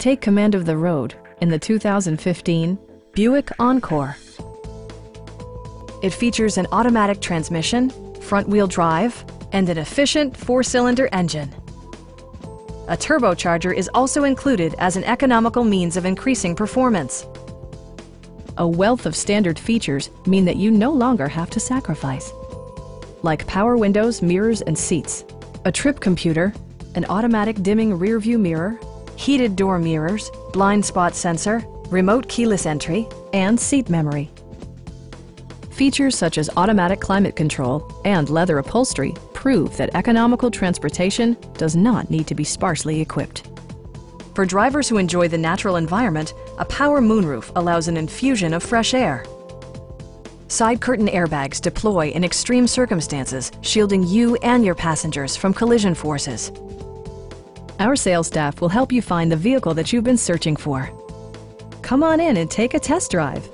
Take command of the road in the 2015 Buick Encore. It features an automatic transmission, front-wheel drive, and an efficient four-cylinder engine. A turbocharger is also included as an economical means of increasing performance. A wealth of standard features mean that you no longer have to sacrifice. Like power windows, mirrors, and seats, a trip computer, an automatic dimming rearview mirror, heated door mirrors, blind spot sensor, remote keyless entry, and seat memory. Features such as automatic climate control and leather upholstery prove that economical transportation does not need to be sparsely equipped. For drivers who enjoy the natural environment, a power moonroof allows an infusion of fresh air. Side curtain airbags deploy in extreme circumstances, shielding you and your passengers from collision forces. Our sales staff will help you find the vehicle that you've been searching for. Come on in and take a test drive.